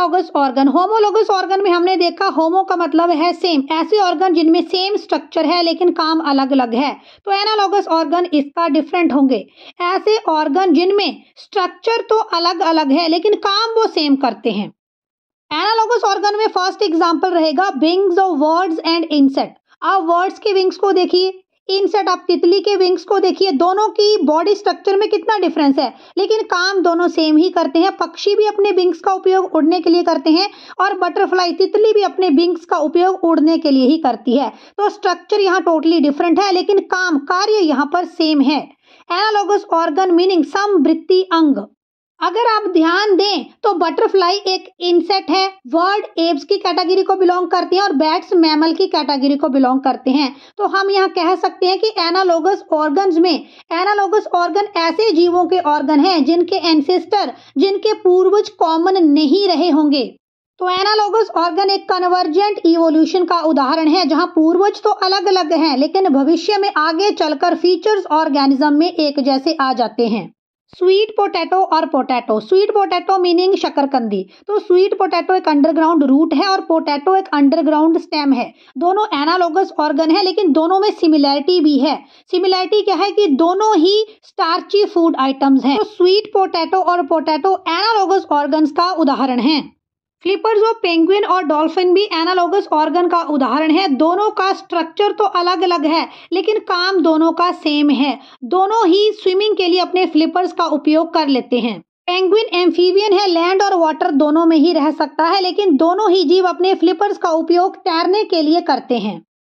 Homologous organ homologous organ में हमने देखा होमो का मतलब है सेम ऐसे ऑर्गन जिनमें सेम स्ट्रक्चर है, लेकिन काम अलग अलग है। तो एनालॉगस ऑर्गन इसका डिफरेंट होंगे। ऐसे ऑर्गन जिनमें स्ट्रक्चर तो अलग अलग है, लेकिन काम वो सेम करते हैं। एनालॉगस ऑर्गन में फ़र्स्ट एग्ज़ाम्पल रहेगा wings of birds and insect आप वर्ड्स के विंग्स को देखिए। इनसेट, आप तितली के विंग्स को देखिए, दोनों की बॉडी स्ट्रक्चर में कितना डिफरेंस है। लेकिन काम दोनों सेम ही करते हैं। पक्षी भी अपने विंग्स का उपयोग उड़ने के लिए करते हैं और बटरफ्लाई तितली भी अपने विंग्स का उपयोग उड़ने के लिए ही करती है। तो स्ट्रक्चर यहाँ टोटली डिफरेंट है, लेकिन काम, कार्य यहाँ पर सेम है। एनालोगस ऑर्गन मीनिंग समवृत्ति अंग। अगर आप ध्यान दें तो बटरफ्लाई एक इंसेक्ट है। वर्ड एब्स की कैटेगरी को बिलोंग करती हैं और बैट्स मैमल की कैटेगरी को बिलोंग करते हैं। तो हम यहाँ कह सकते हैं कि एनालोगस ऑर्गन्स में एनालोगस ऑर्गन ऐसे जीवों के ऑर्गन हैं, जिनके एंसेस्टर जिनके पूर्वज कॉमन नहीं रहे होंगे। तो एनालोगस ऑर्गन एक कन्वर्जेंट इवोल्यूशन का उदाहरण है, जहाँ पूर्वज तो अलग अलग हैं, लेकिन भविष्य में आगे चलकर फीचर्स ऑर्गेनिज्म में एक जैसे आ जाते हैं। स्वीट पोटैटो और पोटैटो स्वीट पोटैटो मीनिंग शकरकंदी तो स्वीट पोटैटो एक अंडरग्राउंड रूट है और पोटैटो एक अंडरग्राउंड स्टेम है। दोनों एनालोगस ऑर्गन है, लेकिन दोनों में सिमिलैरिटी भी है। सिमिलैरिटी क्या है कि दोनों ही स्टार्ची फ़ूड आइटम्स हैं। तो स्वीट पोटैटो और पोटैटो एनालोगस ऑर्गन का उदाहरण है। फ्लिपर्स ऑफ़ पेंगुइन और डॉल्फिन भी एनालोगस ऑर्गन का उदाहरण है। दोनों का स्ट्रक्चर तो अलग अलग है, लेकिन काम दोनों का सेम है। दोनों ही स्विमिंग के लिए अपने फ्लिपर्स का उपयोग कर लेते हैं। पेंगुइन एम्फीवियन है लैंड और वाटर दोनों में ही रह सकता है, लेकिन दोनों ही जीव अपने फ्लिपर्स का उपयोग तैरने के लिए करते हैं।